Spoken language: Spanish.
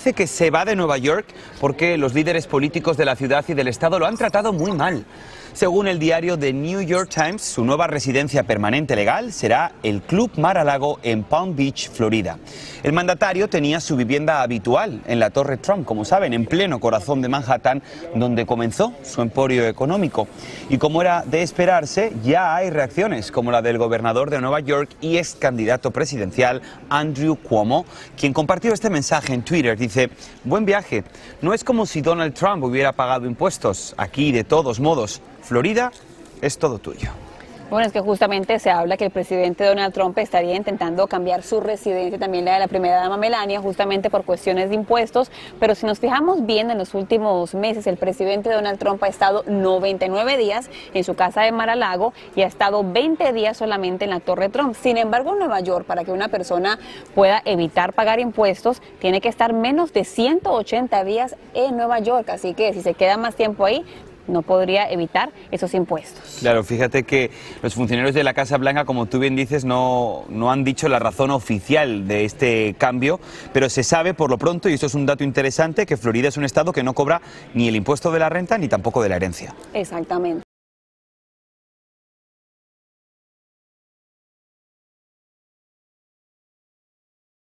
Dice que se va de Nueva York porque los líderes políticos de la ciudad y del estado lo han tratado muy mal. Según el diario The New York Times, su nueva residencia permanente legal será el Club Mar-a-Lago en Palm Beach, Florida. El mandatario tenía su vivienda habitual en la Torre Trump, como saben, en pleno corazón de Manhattan, donde comenzó su emporio económico. Y como era de esperarse, ya hay reacciones, como la del gobernador de Nueva York y ex candidato presidencial Andrew Cuomo, quien compartió este mensaje en Twitter. Dice, buen viaje. No es como si Donald Trump hubiera pagado impuestos. Aquí, de todos modos, Florida es todo tuyo. Bueno, es que justamente se habla que el presidente Donald Trump estaría intentando cambiar su residencia, también la de la primera dama Melania, justamente por cuestiones de impuestos. Pero si nos fijamos bien en los últimos meses, el presidente Donald Trump ha estado 99 días en su casa de Mar-a-Lago y ha estado 20 días solamente en la Torre Trump. Sin embargo, en Nueva York, para que una persona pueda evitar pagar impuestos, tiene que estar menos de 180 días en Nueva York. Así que si se queda más tiempo ahí, no podría evitar esos impuestos. Claro, fíjate que los funcionarios de la Casa Blanca, como tú bien dices, no, no han dicho la razón oficial de este cambio, pero se sabe por lo pronto, y esto es un dato interesante, que Florida es un estado que no cobra ni el impuesto de la renta ni tampoco de la herencia. Exactamente.